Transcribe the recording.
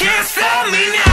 can't stop me now.